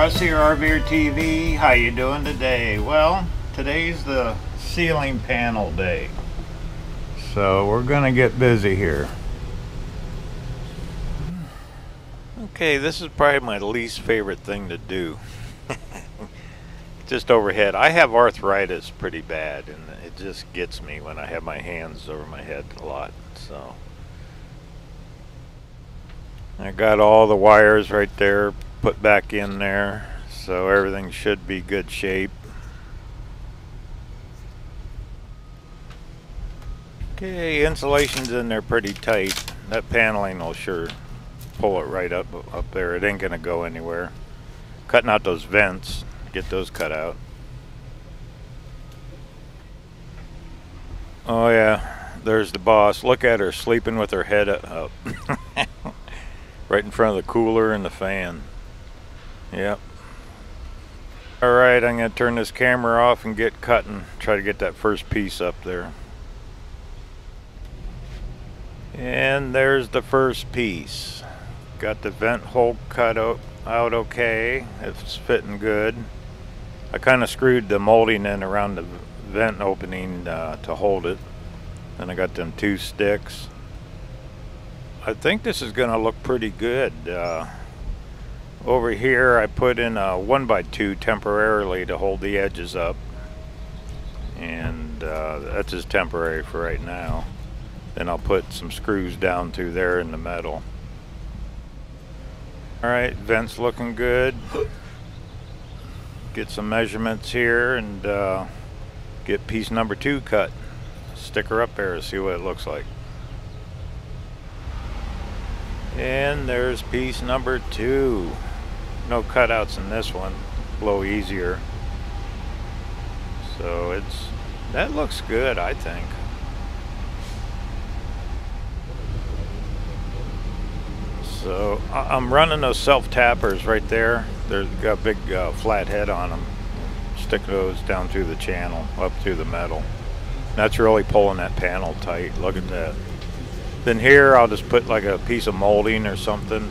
Russ here, RVer TV. How you doing today? Well, today's the ceiling panel day. So we're gonna get busy here. Okay, this is probably my least favorite thing to do. just overhead. I have arthritis pretty bad and it just gets me when I have my hands over my head a lot. So I got all the wires right there put back in there so everything should be good shape. Okay insulation's in there pretty tight. That paneling will sure pull it right up up there. It ain't gonna go anywhere. Cutting out those vents get those cut out. Oh yeah there's the boss. Look at her sleeping with her head up right in front of the cooler and the fan Yep. Alright, I'm going to turn this camera off and get cutting. Try to get that first piece up there. And there's the first piece. Got the vent hole cut out, out okay. It's fitting good. I kind of screwed the molding in around the vent opening uh, to hold it. Then I got them two sticks. I think this is going to look pretty good. Uh, over here I put in a 1x2 temporarily to hold the edges up. And uh, that's just temporary for right now. Then I'll put some screws down through there in the metal. Alright, vents looking good. Get some measurements here and uh, get piece number two cut. Stick her up there to see what it looks like. And there's piece number two no cutouts in this one. Blow easier. So it's that looks good I think. So I'm running those self tappers right there. They've got a big uh, flat head on them stick those down through the channel up through the metal. That's really pulling that panel tight. Look at that. Then here I'll just put like a piece of molding or something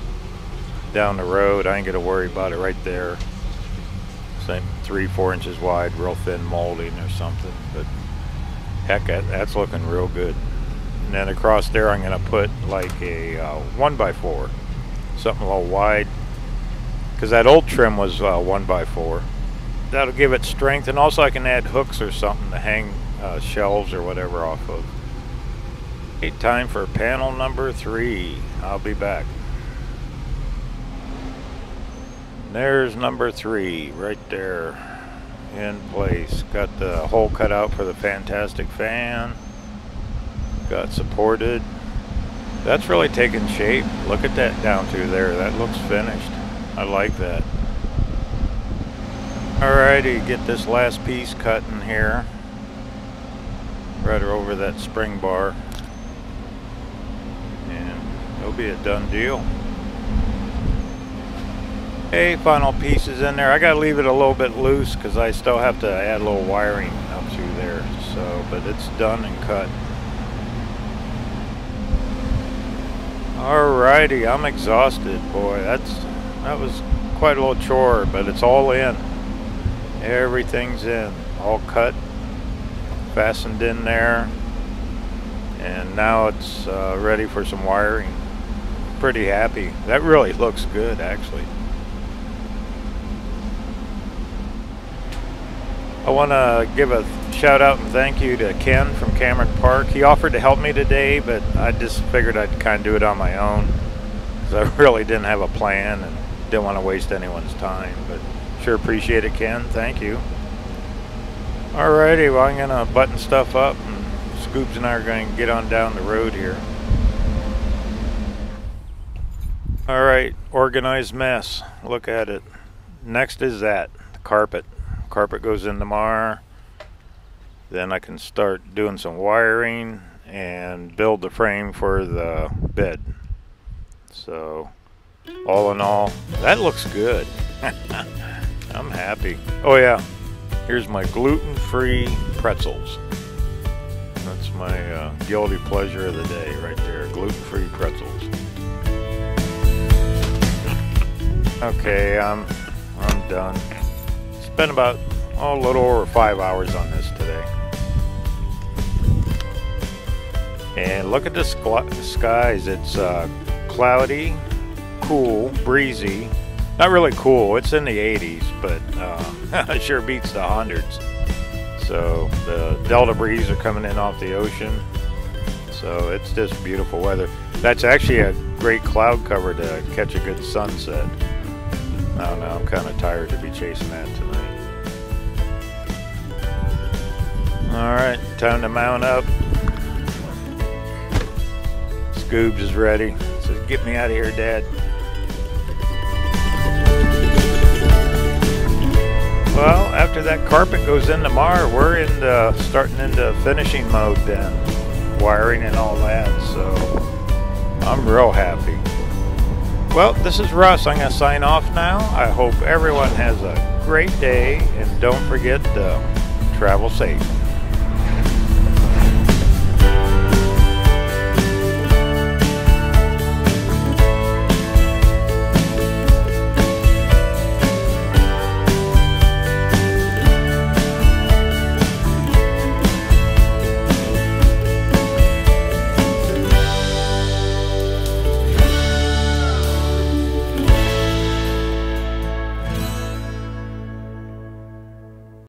down the road. I ain't gonna worry about it right there. Same three, four inches wide, real thin molding or something. But heck, that, that's looking real good. And then across there, I'm gonna put like a uh, one by four, something a little wide, because that old trim was uh, one by four. That'll give it strength, and also I can add hooks or something to hang uh, shelves or whatever off of. Okay, time for panel number three. I'll be back. There's number three right there in place. Got the hole cut out for the fantastic fan. Got supported. That's really taking shape. Look at that down through there. That looks finished. I like that. Alrighty, get this last piece cut in here. Right over that spring bar. And it'll be a done deal. Hey, final pieces in there. I got to leave it a little bit loose because I still have to add a little wiring up through there. So, but it's done and cut. Alrighty, I'm exhausted, boy. That's that was quite a little chore, but it's all in. Everything's in, all cut, fastened in there, and now it's uh, ready for some wiring. Pretty happy. That really looks good, actually. I want to give a shout out and thank you to Ken from Cameron Park. He offered to help me today, but I just figured I'd kind of do it on my own because I really didn't have a plan and didn't want to waste anyone's time. But sure appreciate it, Ken. Thank you. Alrighty, well I'm gonna button stuff up and Scoops and I are going to get on down the road here. Alright, organized mess. Look at it. Next is that, the carpet carpet goes in tomorrow. Then I can start doing some wiring and build the frame for the bed. So all in all that looks good. I'm happy. Oh yeah. Here's my gluten-free pretzels. That's my uh, guilty pleasure of the day right there gluten-free pretzels. Okay I'm I'm done. Spent about oh, a little over five hours on this today. And look at the skies. It's uh, cloudy, cool, breezy. Not really cool. It's in the 80s, but uh, it sure beats the hundreds. So the delta breeze are coming in off the ocean. So it's just beautiful weather. That's actually a great cloud cover to catch a good sunset. Don't know. I'm kind of tired to be chasing that tonight. All right, time to mount up. Scoobs is ready. Says, "Get me out of here, Dad." Well, after that carpet goes in tomorrow, we're in the, starting into finishing mode then, wiring and all that. So I'm real happy. Well, this is Russ. I'm going to sign off now. I hope everyone has a great day and don't forget to travel safe.